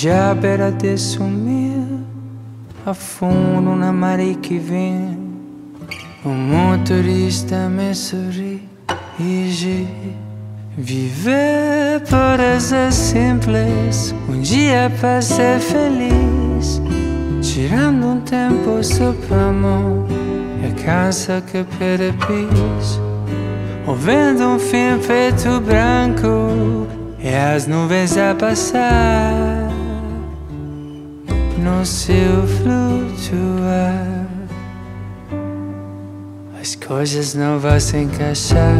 Já beira de sumir. Afundo na maré que vem. O motorista me sorri e Viver ser simples, um dia para ser feliz. Tirando um tempo só para amor, é casa que perepis. Ouvindo um fim preto branco, e as nuvens a passar no seu flutuar. As coisas não vão se encaixar.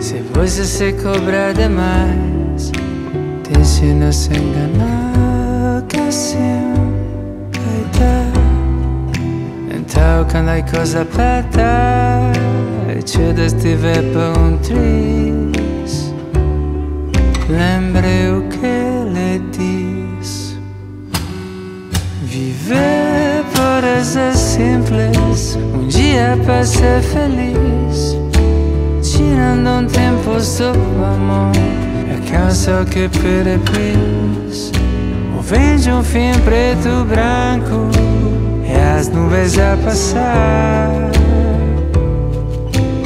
Se você se cobrar demais, ensina a se enganar que assim vai dar. Então, quando a coisa aperta, te destiver para um triz, lembre o que lhe diz. Viver por ser simples, um dia para ser feliz. Tirando um tempo sob a mão É cansa que perepis O vento um fim preto branco E as nuvens a passar.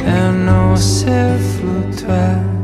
Eu não sei flutuar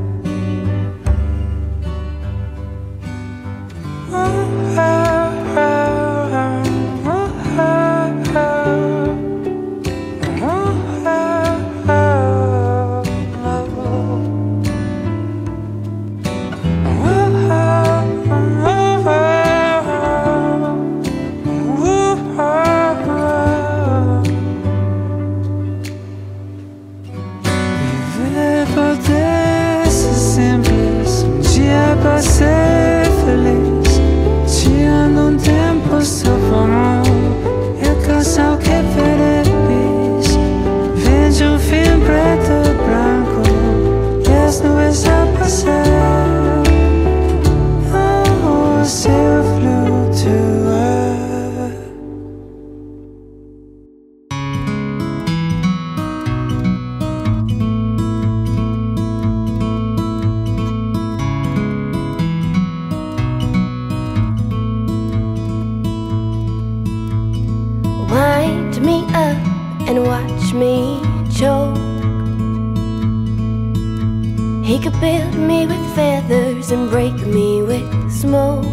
build me with feathers and break me with smoke.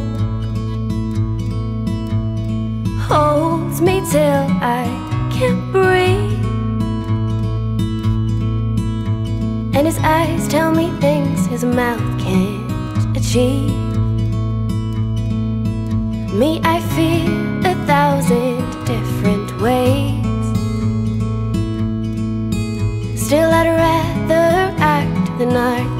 Holds me till I can't breathe. And his eyes tell me things his mouth can't achieve. Me, I feel a thousand different ways. Still, I'd rather act than art.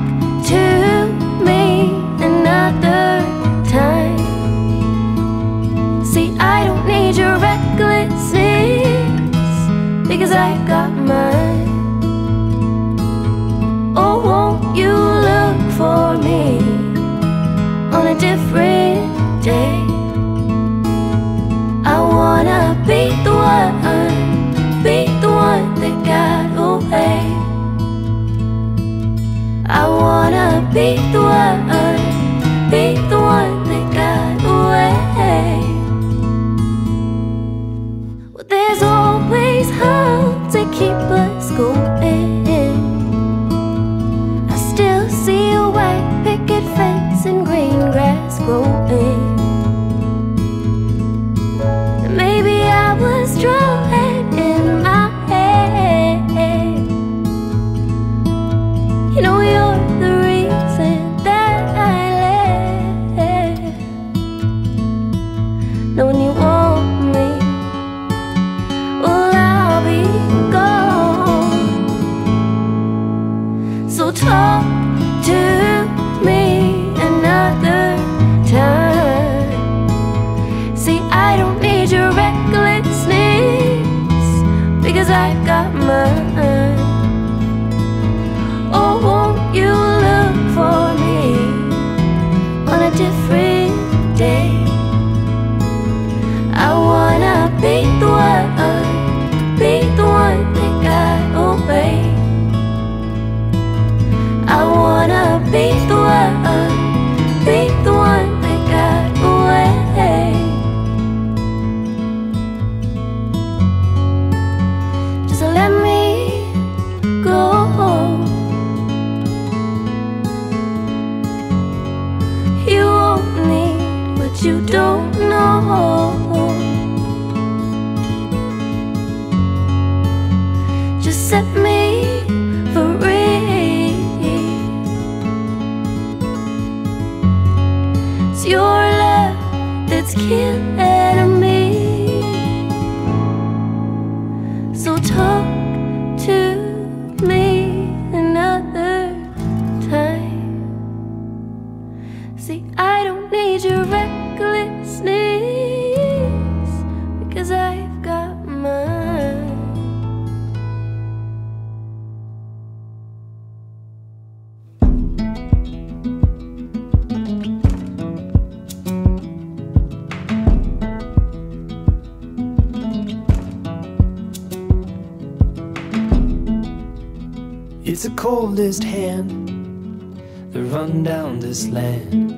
the hand that run down this land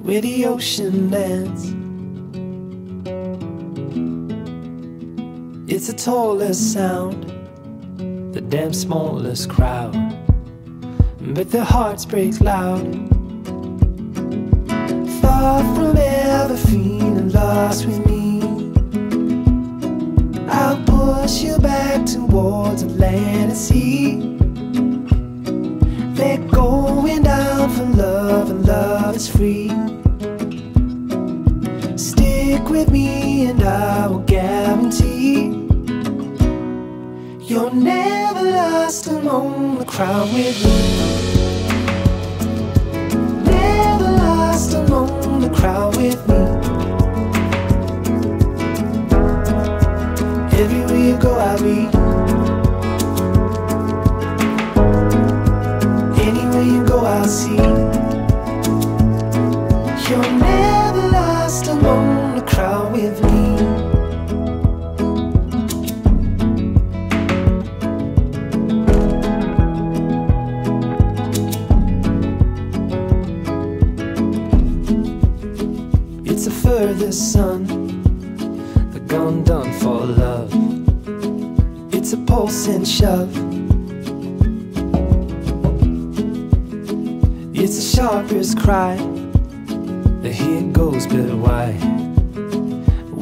where the ocean lands. It's the tallest sound, the damn smallest crowd, but their hearts break loud. Far from ever feeling lost with me. I'll push you back towards the land and sea. You're never lost among the crowd with me. Never lost among the crowd with me. Everywhere you go, I'll be. Anywhere you go, I'll see. You're sun the gun done for love. It's a pulse and shove. It's the sharpest cry. The heat goes but why?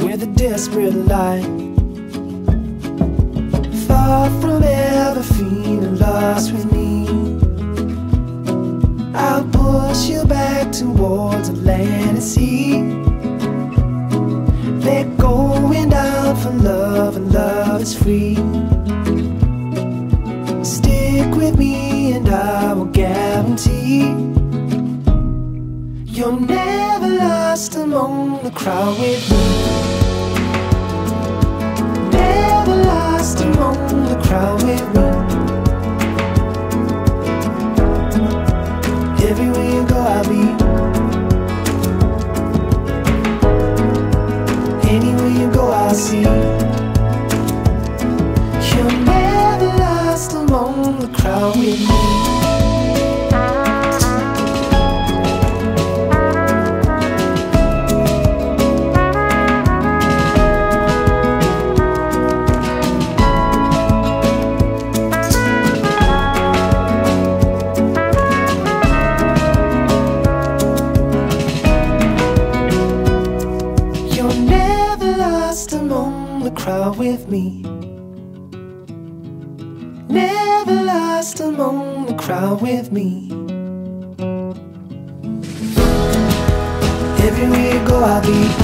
Where the desperate lie. Far from ever feeling lost with me. I'll push you back towards and sea. Down for love, and love is free. Stick with me, and I will guarantee you're never lost among the crowd with me. Never lost among the crowd with me. Crowd with me. Everywhere you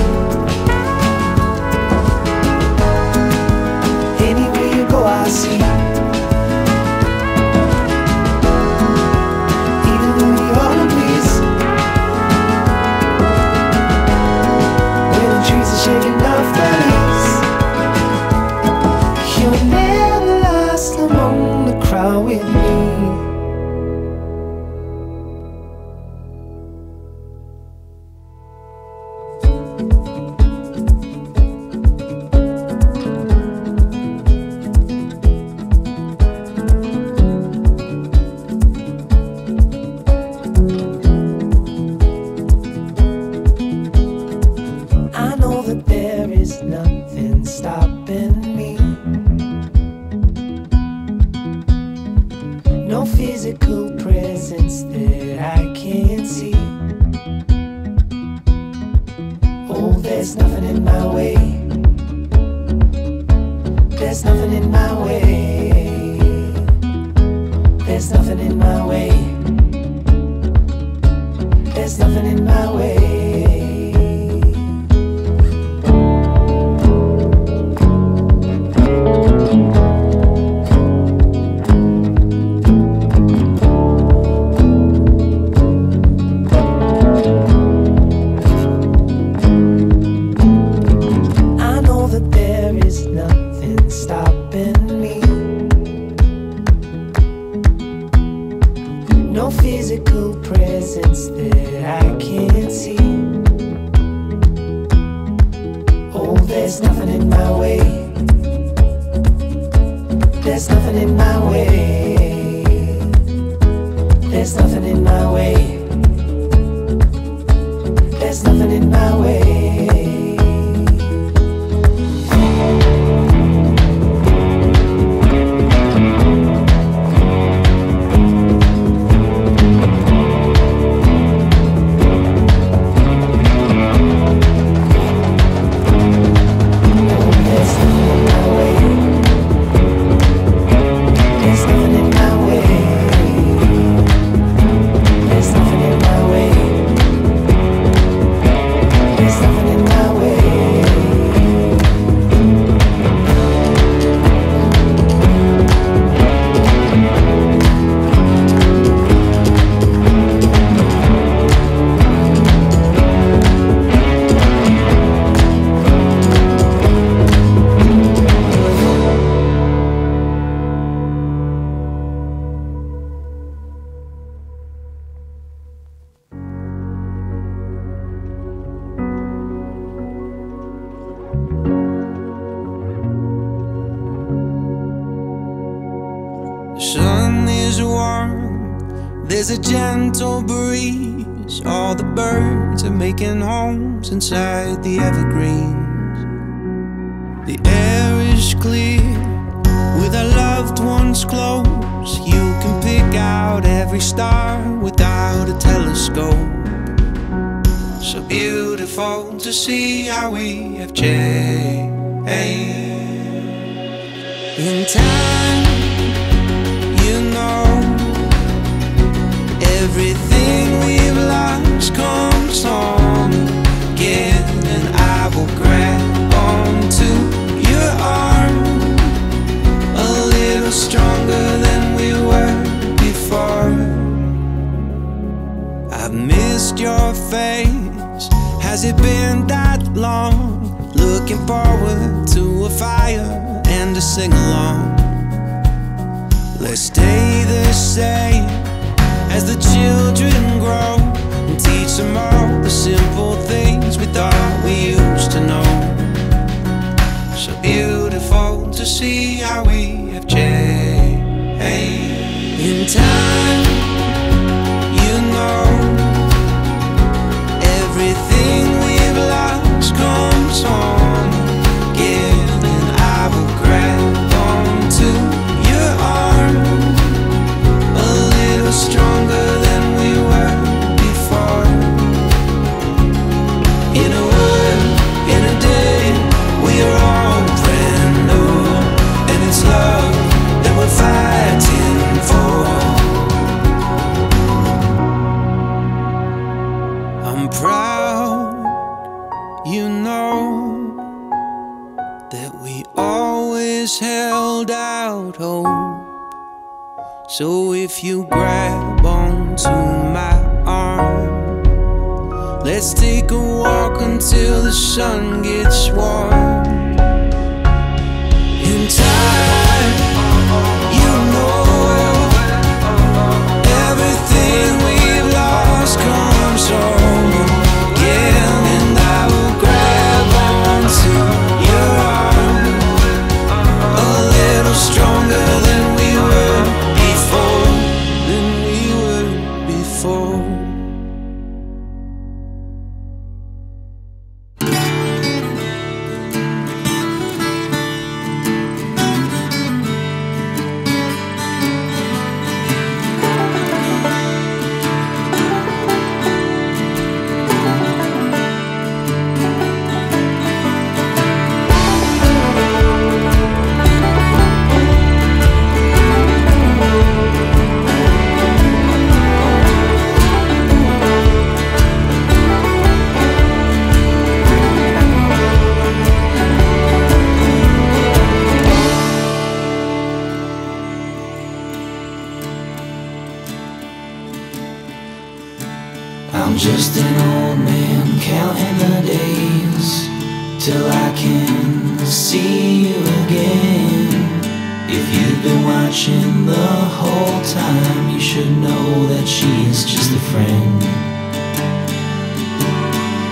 know that she is just a friend.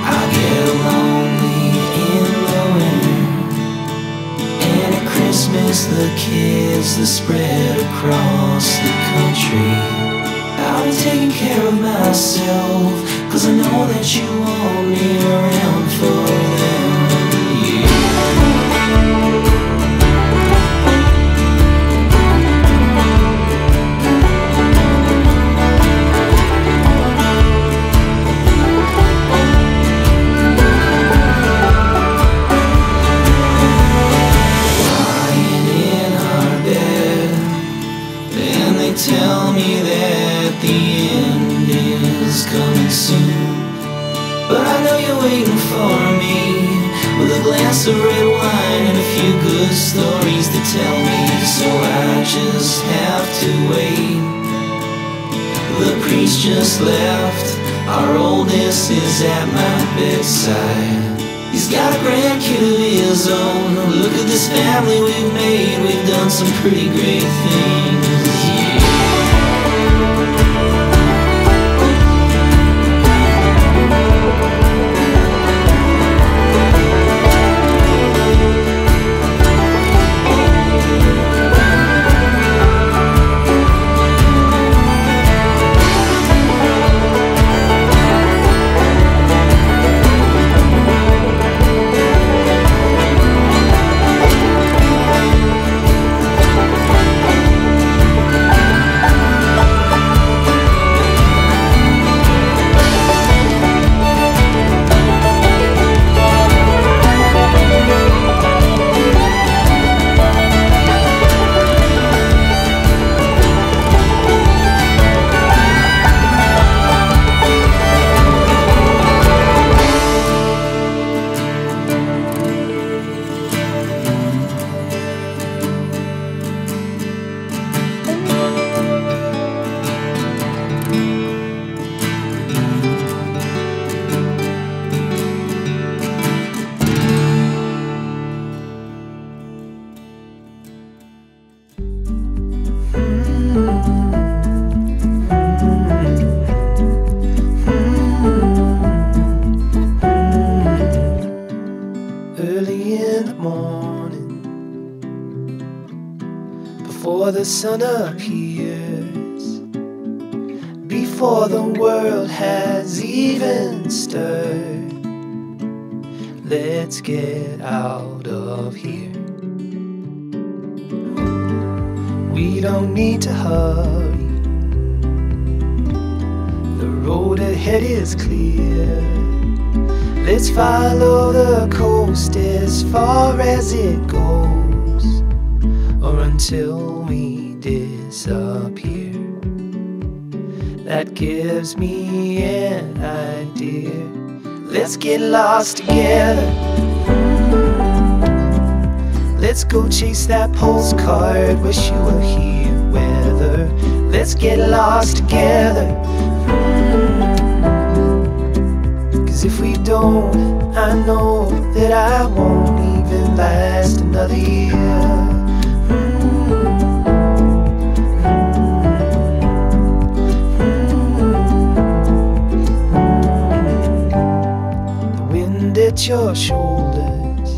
I'll get lonely in the winter, and at Christmas the kids that spread across the country. Be taking care of myself, cause I know that you want me around for them. For me With a glass of red wine and a few good stories to tell me So I just have to wait The priest just left Our oldest is at my bedside He's got a grandkid of his own. Look at this family we've made. We've done some pretty great things. Get lost together. Mm. Let's go chase that postcard. Wish you were here, weather. Let's get lost together. Mm. Cause if we don't, I know that I won't even last another year. Your shoulders,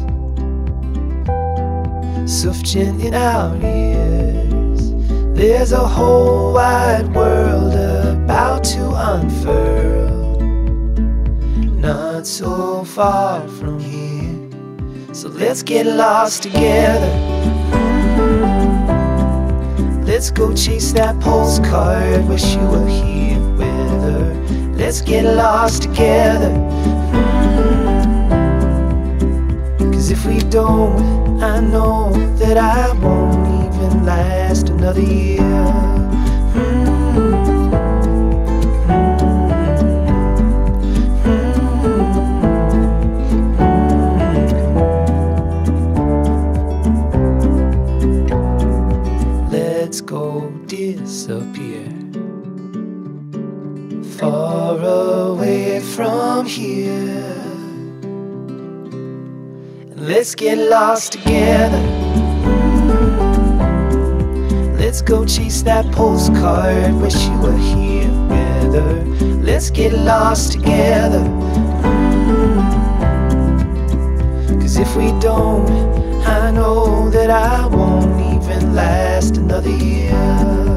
sufficient in our ears. There's a whole wide world about to unfurl not so far from here. So let's get lost together. Let's go chase that postcard. Wish you were here with her. Let's get lost together. Cause if we don't, I know that I won't even last another year. Let's get lost together. Let's go chase that postcard. Wish you were here together. Let's get lost together. Cause if we don't, I know that I won't even last another year.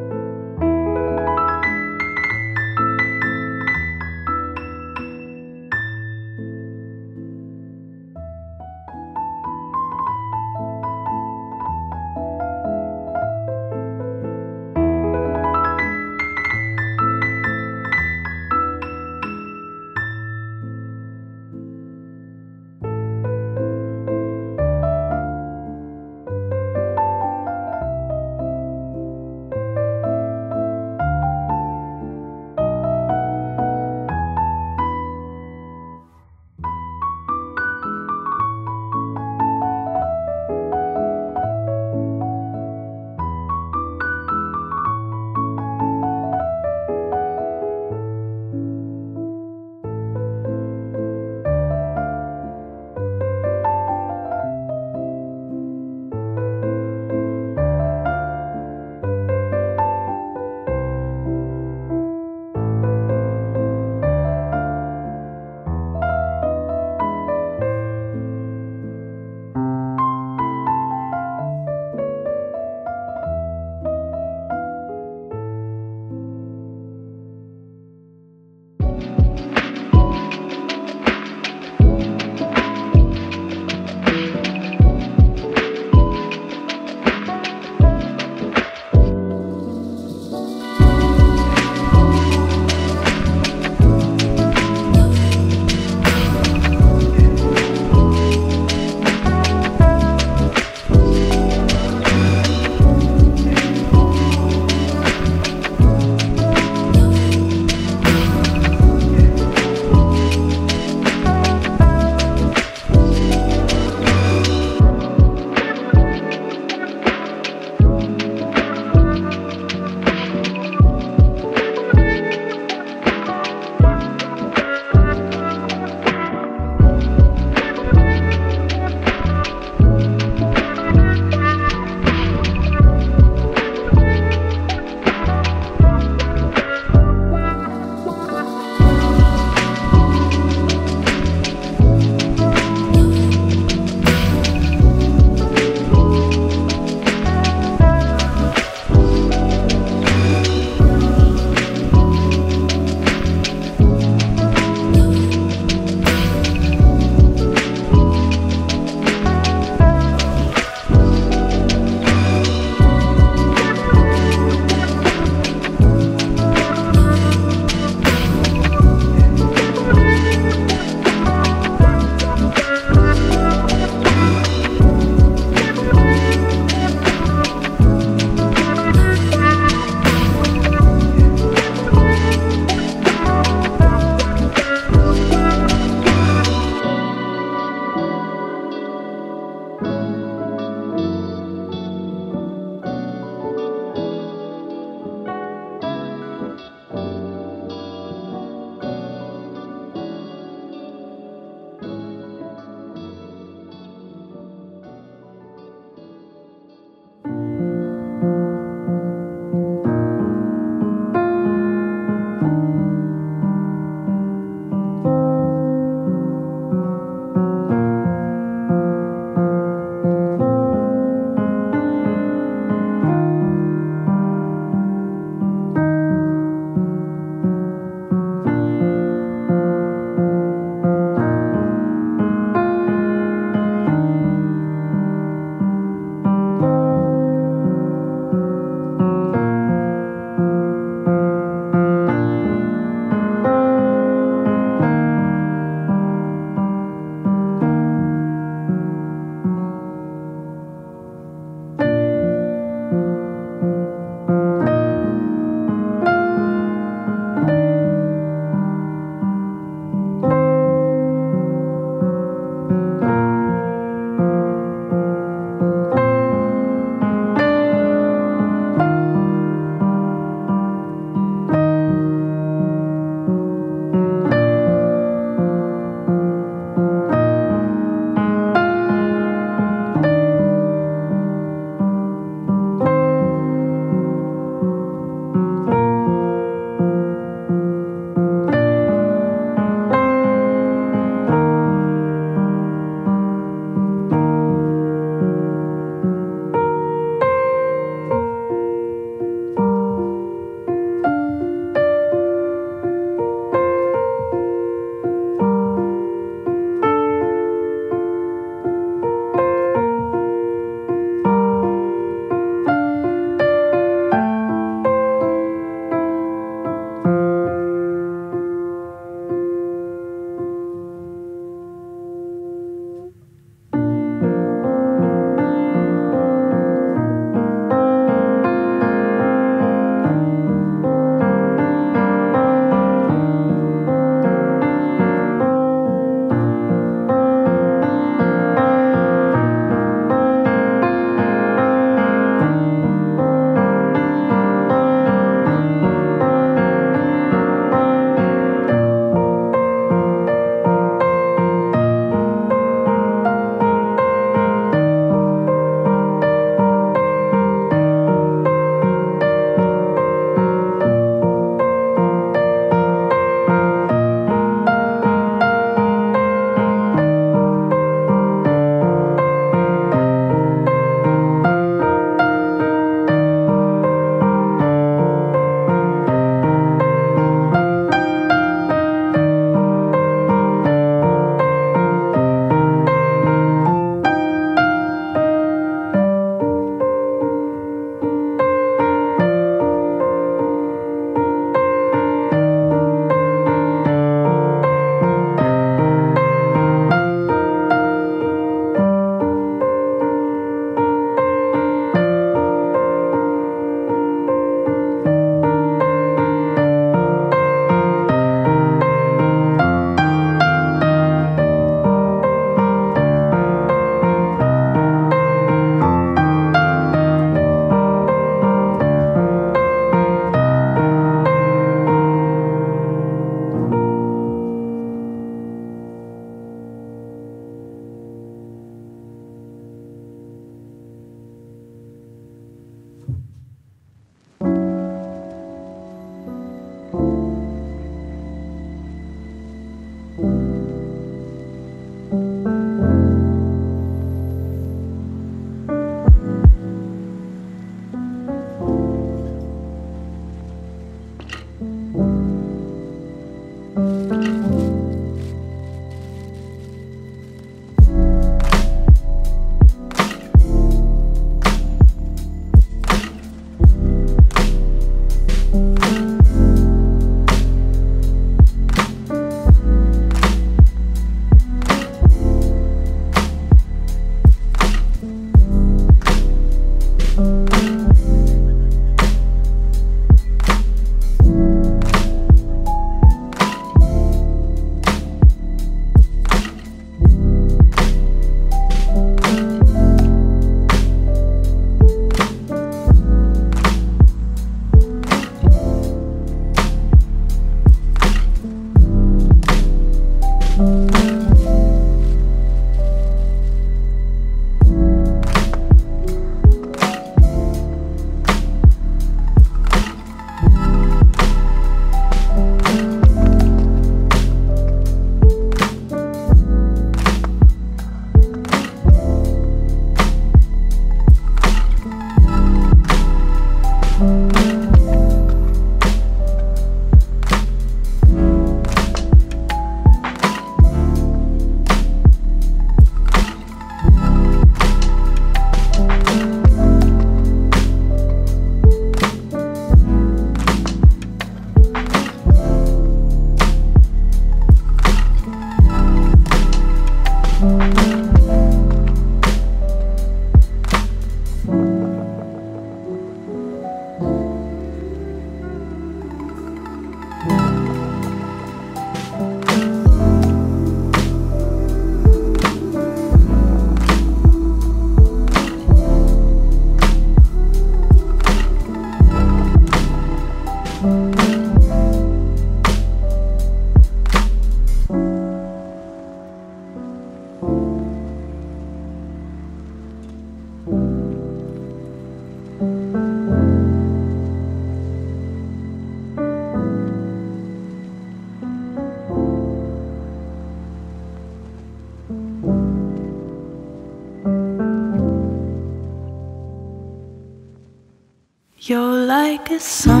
sun.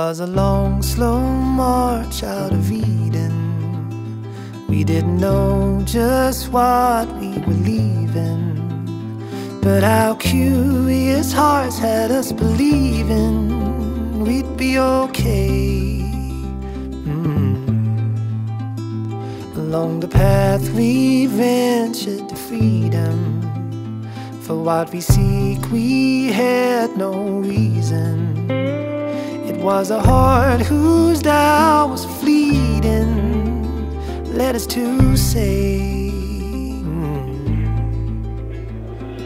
was a long, slow march out of Eden. We didn't know just what we were leaving, but our curious hearts had us believing we'd be okay. Mm. Along the path we ventured to freedom. For what we seek, we had no reason. Was a heart whose doubt was fleeting, led us to say,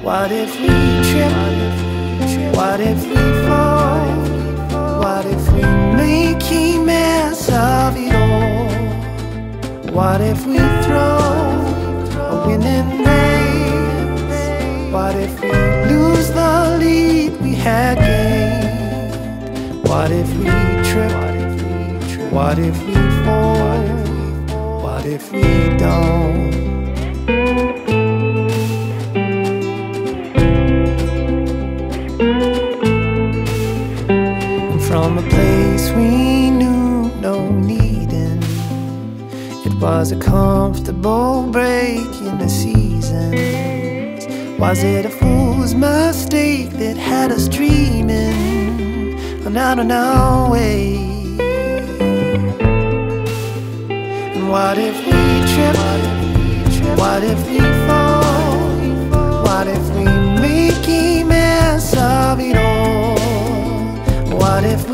What if we trip? What if we fall? What if we make a mess of it all? What if we throw a winning race? What if we trip? What if we fall? What if we don't? From a place we knew no needing, it was a comfortable break in the seasons. Was it a fool's mistake that on out on our way? And what if we trip? What if we fall? What if we make a mess of it all? What if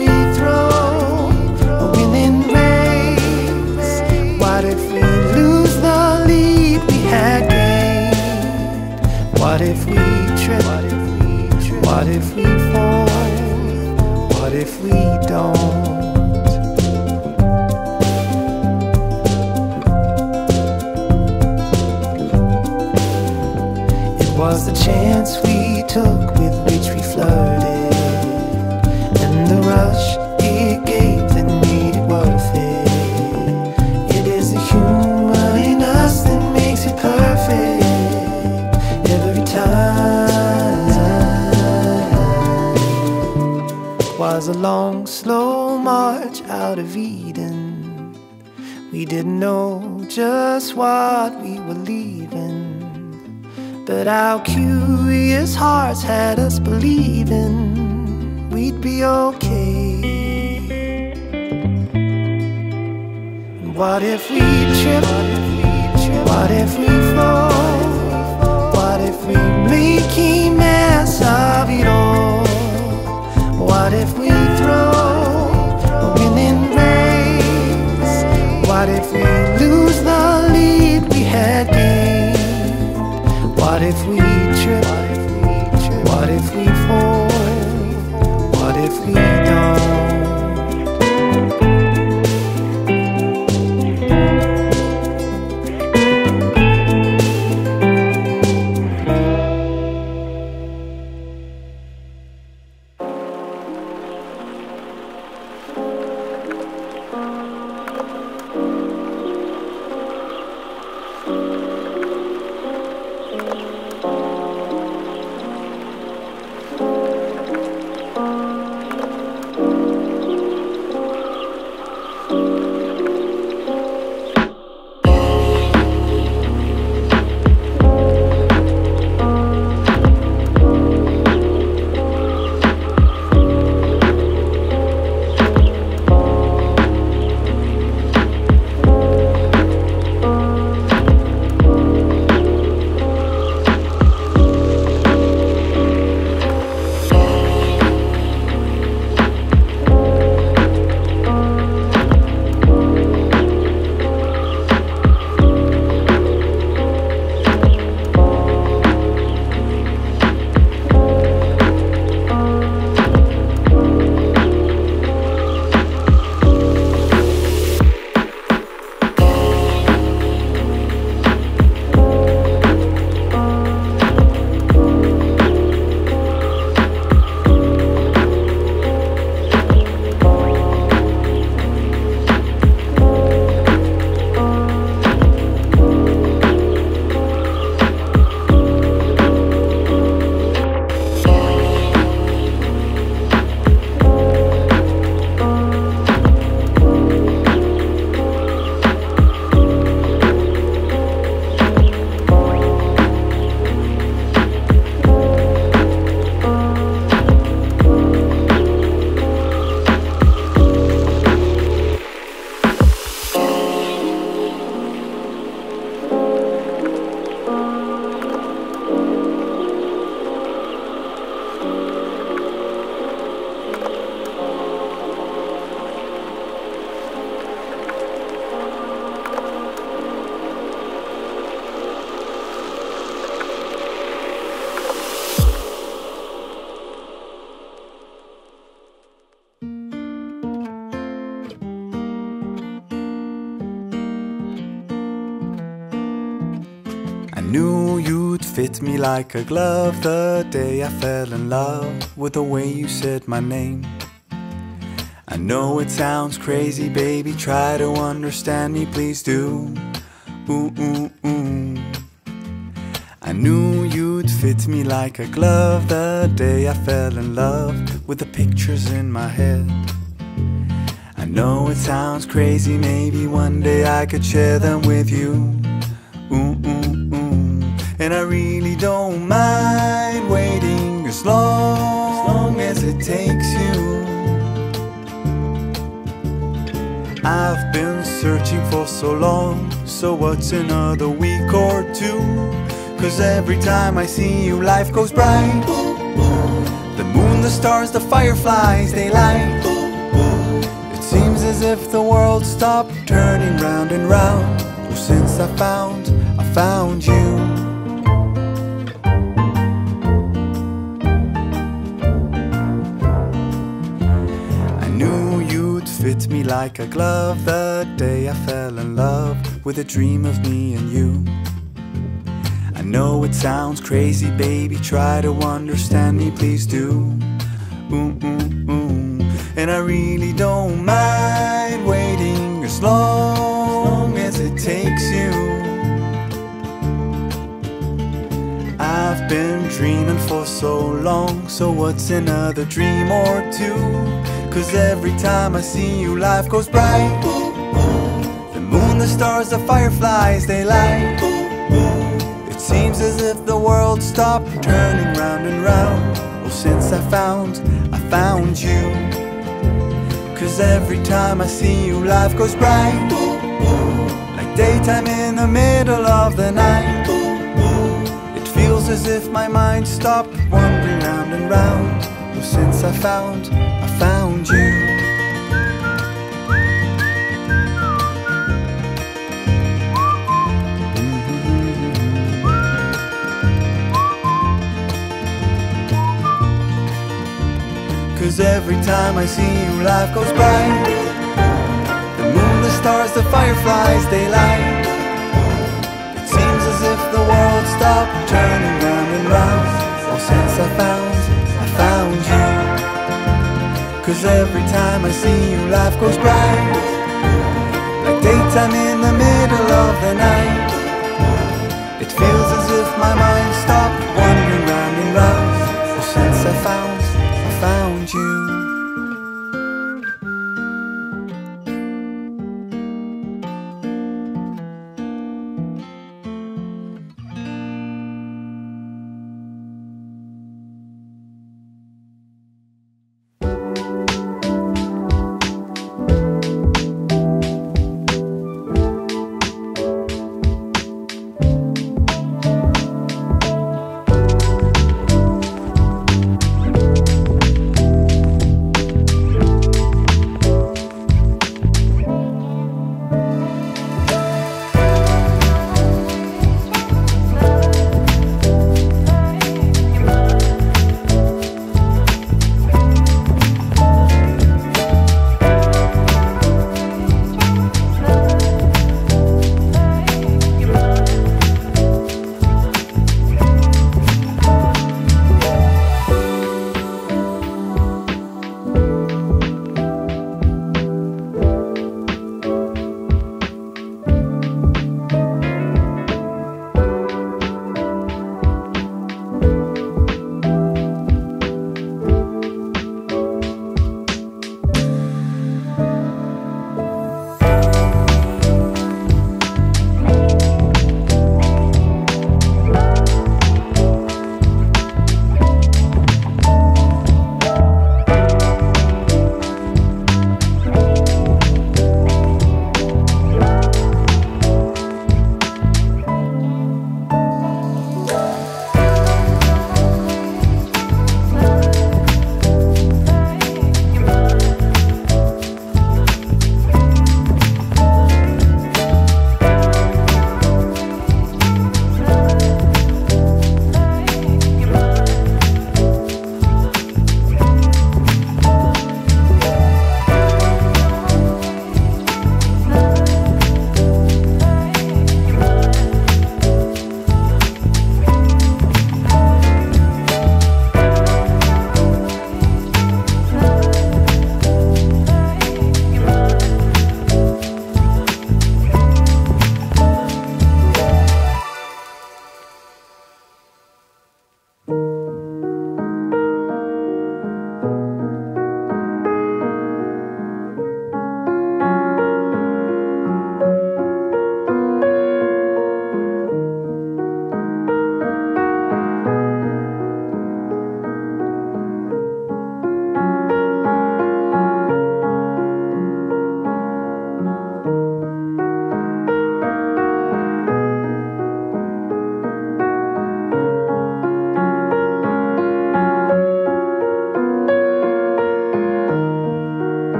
We didn't know just what we were leaving. But our curious hearts had us believing we'd be okay. What if we trip? What if we fall? What if we make a mess of it all? Fit me like a glove the day I fell in love with the way you said my name. I know it sounds crazy, baby. Try to understand me, please do. Ooh, ooh, ooh. I knew you'd fit me like a glove the day I fell in love with the pictures in my head. I know it sounds crazy, maybe one day I could share them with you. So what's another week or two? Cause every time I see you, life goes bright. The moon, the stars, the fireflies, they light. It seems as if the world stopped turning round and round. Oh, since I found, I found you. I knew you'd fit me like a glove the day I fell in love with a dream of me and you. I know it sounds crazy, baby. Try to understand me, please do. Ooh, ooh, ooh. And I really don't mind waiting as long as it takes you. I've been dreaming for so long, so what's another dream or two? Cause every time I see you, life goes bright. The stars, the fireflies, they light. It seems as if the world stopped turning round and round. Oh, since I found, I found you. Cause every time I see you, life goes bright. Like daytime in the middle of the night. It feels as if my mind stopped wandering round and round. Oh, since I found, I found Cause every time I see you, life goes bright. The moon, the stars, the fireflies, they light. It seems as if the world stopped turning round and round. Oh, since I found, I found you. Cause every time I see you, life goes bright. Like daytime in the middle of the night. It feels as if my mind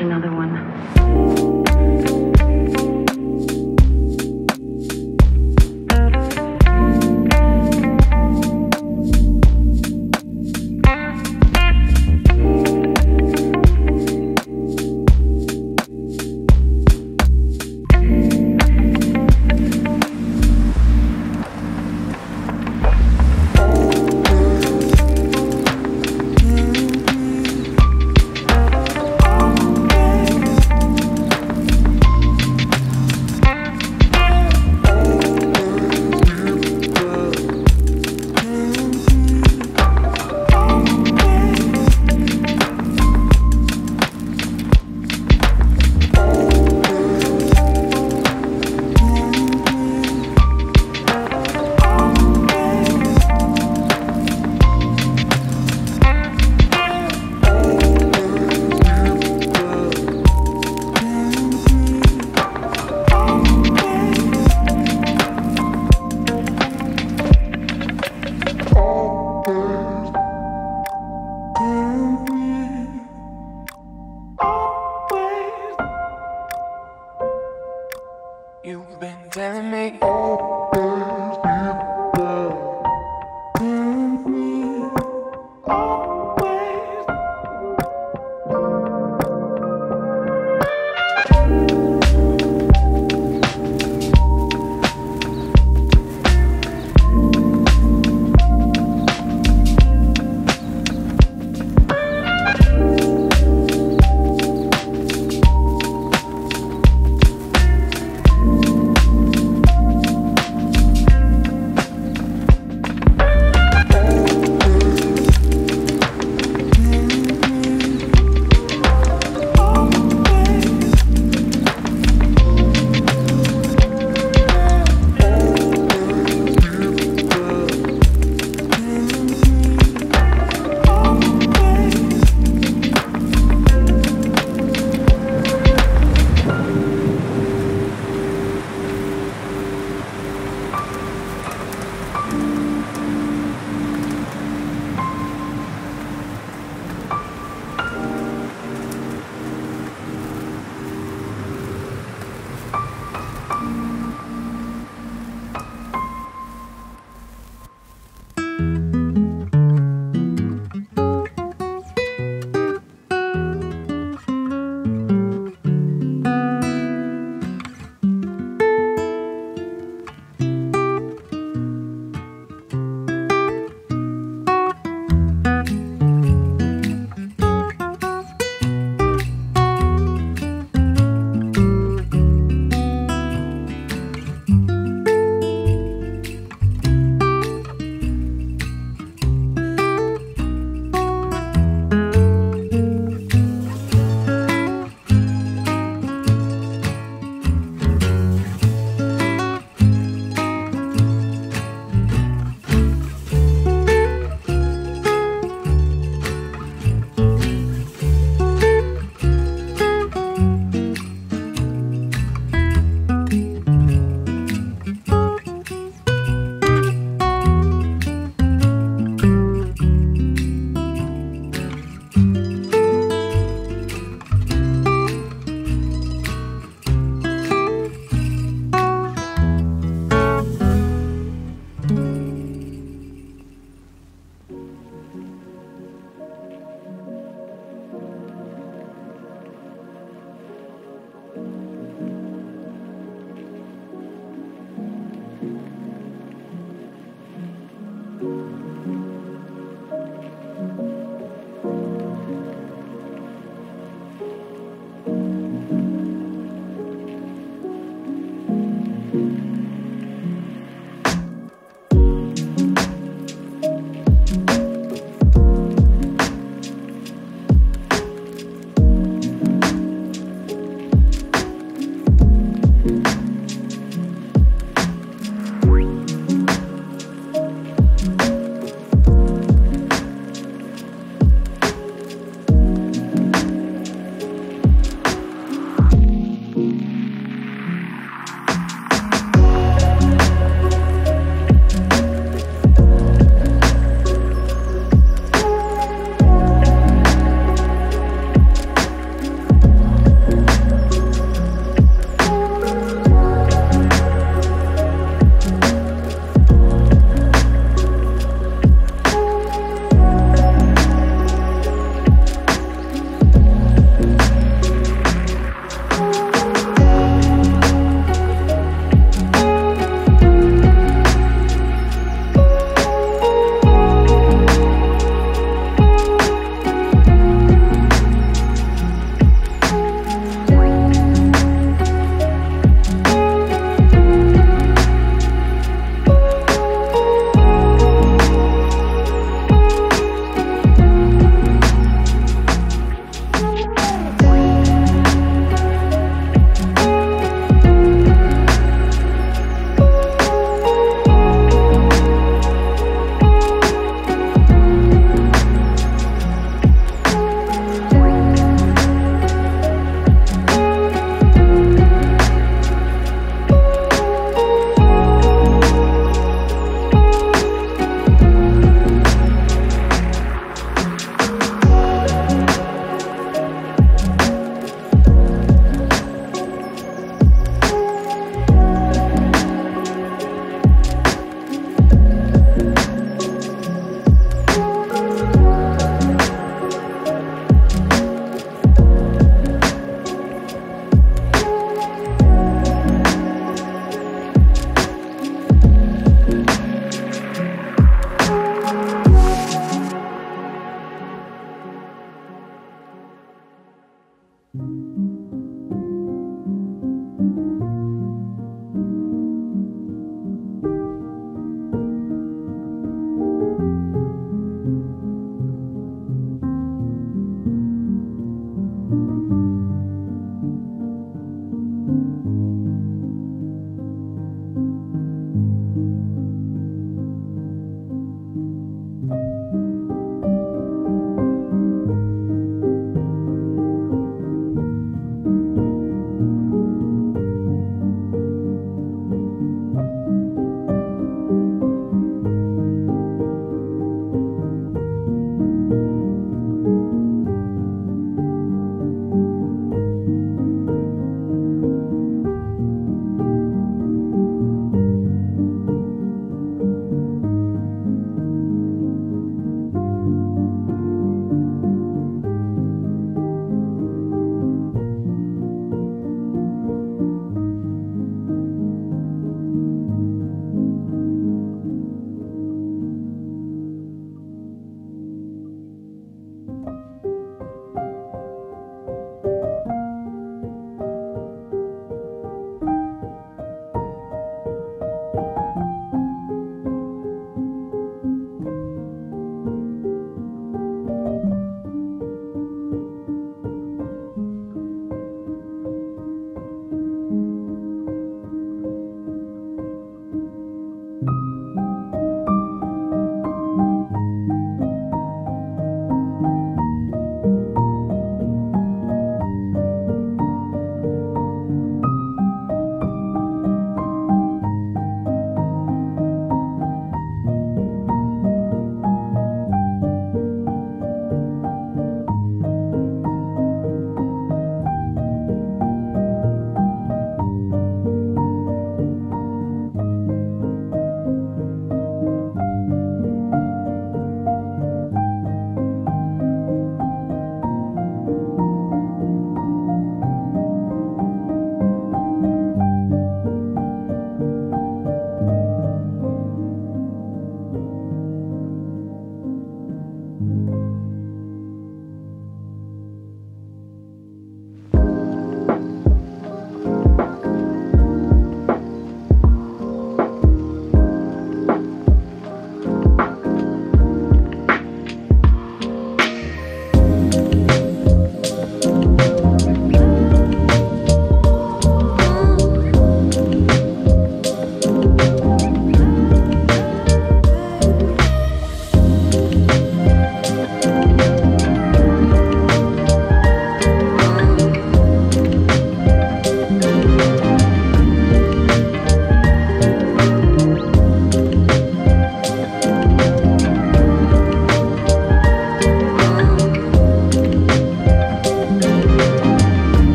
another